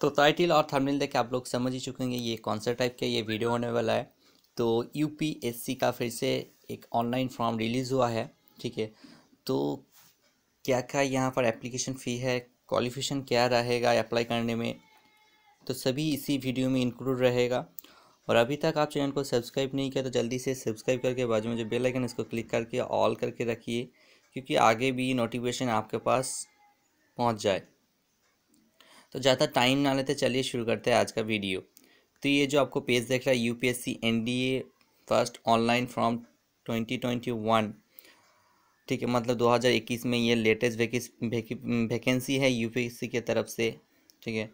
तो टाइटल और थंबनेल देख आप लोग समझ ही चुके हैं ये कौन सा टाइप का ये वीडियो होने वाला है। तो यूपीएससी का फिर से एक ऑनलाइन फॉर्म रिलीज़ हुआ है, ठीक है? तो क्या क्या यहाँ पर एप्लीकेशन फ़ी है क्वालिफिकेशन क्या रहेगा अप्लाई करने में तो सभी इसी वीडियो में इंक्लूड रहेगा। और अभी तक आप चैनल को सब्सक्राइब नहीं किया तो जल्दी से सब्सक्राइब करके बाजू में जो बेल आइकन इसको क्लिक करके ऑल करके रखिए, क्योंकि आगे भी नोटिफिकेशन आपके पास पहुँच जाए। तो ज़्यादा टाइम ना लेते, चलिए शुरू करते हैं आज का वीडियो तो ये जो आपको पेज देख रहा है U P S C N D A first online from twenty twenty one ठीक है मतलब दो हज़ार इक्कीस में ये लेटेस्ट वैकेंसी है यू पी एस सी के तरफ़ से। ठीक है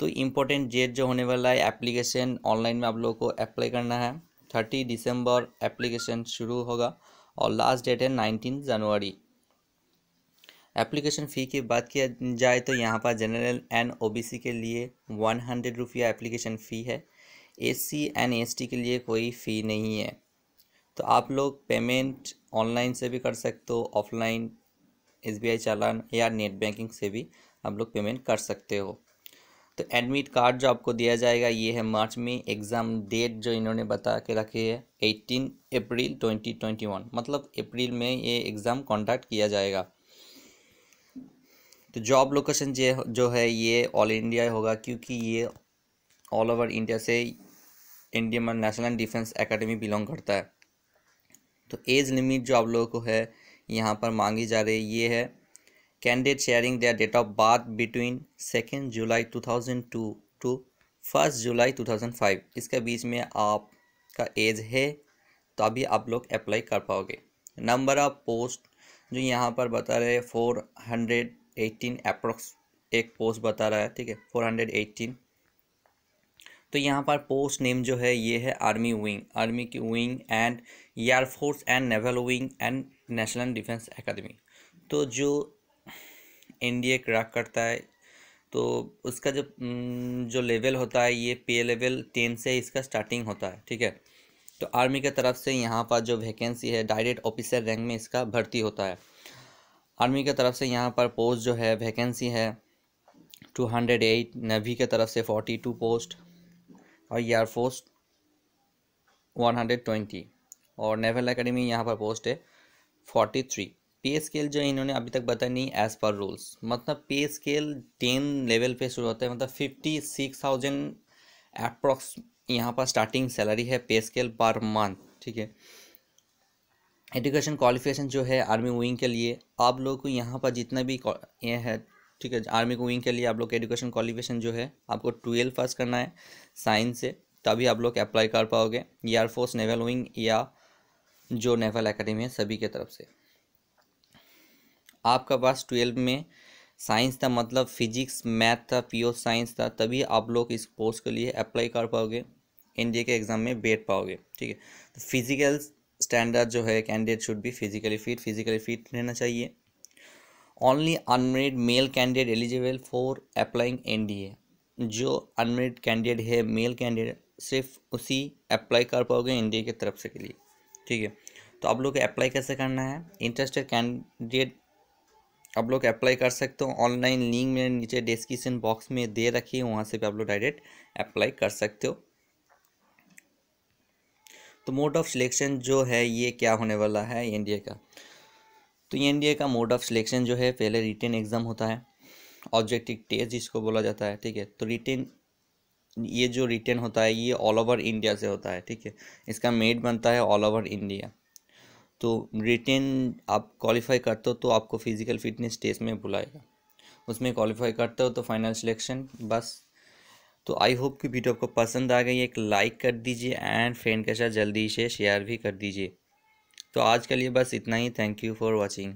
तो इम्पोर्टेंट डेट जो होने वाला है एप्लीकेशन ऑनलाइन में आप लोगों को अप्लाई करना है। थर्टी दिसंबर एप्लीकेशन शुरू होगा और लास्ट डेट है नाइनटीन जनवरी एप्लीकेशन फ़ी की बात किया जाए तो यहाँ पर जनरल एंड ओबीसी के लिए वन हंड्रेड रुपया एप्लीकेशन फ़ी है। एससी एंड एसटी के लिए कोई फ़ी नहीं है। तो आप लोग पेमेंट ऑनलाइन से भी कर सकते हो, ऑफलाइन, एसबीआई चालान या नेट बैंकिंग से भी आप लोग पेमेंट कर सकते हो। तो एडमिट कार्ड जो आपको दिया जाएगा, ये है मार्च में। एग्ज़ाम डेट जो इन्होंने बता के रखी है, eighteen April twenty twenty one. मतलब अप्रैल में ये एग्ज़ाम कंडक्ट किया जाएगा। तो जॉब लोकेशन जो जो है ये ऑल इंडिया होगा, क्योंकि ये ऑल ओवर इंडिया से Indian National Defence Academy belong करता है। तो एज लिमिट जो आप लोगों को है, यहाँ पर मांगी जा रही ये है candidate sharing their date of birth between second July two thousand two to first July two thousand five इसके बीच में आपका एज है तो अभी आप लोग अप्लाई कर पाओगे। नंबर ऑफ़ पोस्ट जो यहाँ पर बता रहे फोर हंड्रेड एटीन अप्रोक्स एक पोस्ट बता रहा है, ठीक है? Four hundred eighteen. तो यहाँ पर पोस्ट नेम जो है, ये है आर्मी विंग। आर्मी की wing and air force and naval wing and National Defence Academy. तो जो एनडीए क्रैक करता है तो उसका जो जो लेवल होता है, ये पे लेवल टेन से इसका स्टार्टिंग होता है, ठीक है? तो आर्मी के तरफ़ से यहाँ पर जो वैकेंसी है, डायरेक्ट ऑफिसर रैंक में इसका भर्ती होता है। आर्मी की तरफ़ से यहाँ पर पोस्ट जो है वैकेंसी है टू हंड्रेड एट नेवी के तरफ़ से फोर्टी टू पोस्ट और air force one hundred twenty और नेवल एकेडमी यहाँ पर पोस्ट है फोर्टी थ्री पे स्केल जो इन्होंने अभी तक बताया नहीं एज़ पर रूल्स मतलब पे स्केल टेन लेवल पे शुरू होता है मतलब फिफ्टी सिक्स थाउज़ेंड अप्रॉक्स यहाँ पर स्टार्टिंग सैलरी है पे स्केल पर मंथ ठीक है? एजुकेशन क्वालिफिकेशन जो है आर्मी विंग के लिए, आप लोग को यहाँ पर जितना भी ये है, ठीक है, आर्मी विंग के लिए आप लोग एजुकेशन क्वालिफिकेशन जो है आपको ट्वेल्व पास करना है साइंस से, तभी आप लोग अप्लाई कर पाओगे एयरफोर्स नेवल विंग या जो नेवल एकेडमी है सभी के तरफ़ से। आपका पास ट्वेल्व में साइंस था मतलब फिजिक्स मैथ था प्योर साइंस था, तभी आप लोग इस कोर्स के लिए अप्लाई कर पाओगे इंडिया के एग्ज़ाम में बैठ पाओगे, ठीक है। तो फ़िज़िकल स्टैंडर्ड जो है candidate should be physically fit physically fit रहना चाहिए। Only unmarried male candidate eligible for applying an जो अनमेरिड कैंडिडेट है मेल कैंडिडेट सिर्फ़ उसी अप्लाई कर पाओगे इंडिया की तरफ़ से के लिए। ठीक है? तो आप लोग अप्लाई कैसे करना है? इंटरेस्टेड कैंडिडेट आप लोग अप्लाई कर सकते हो। ऑनलाइन लिंक में नीचे डिस्क्रिप्शन बॉक्स में दे रखी है, वहाँ से भी आप लोग डायरेक्ट अप्लाई कर सकते हो। तो मोड ऑफ़ सिलेक्शन जो है, ये क्या होने वाला है एनडीए का? तो एनडीए का मोड ऑफ़ सिलेक्शन जो है, पहले रिटेन एग्ज़ाम होता है ऑब्जेक्टिव टेस्ट जिसको बोला जाता है, ठीक है? तो रिटेन ये जो रिटेन होता है, ये ऑल ओवर इंडिया से होता है, ठीक है? इसका मेड बनता है ऑल ओवर इंडिया तो रिटेन आप क्वालिफाई करते हो तो आपको फ़िज़िकल फिटनेस टेस्ट में बुलाएगा। उसमें क्वालिफाई करते हो तो फाइनल सिलेक्शन बस। तो आई होप कि वीडियो आपको पसंद आ गई एक लाइक कर दीजिए एंड फ्रेंड के साथ जल्दी से शेयर भी कर दीजिए। तो आज के लिए बस इतना ही। Thank you for watching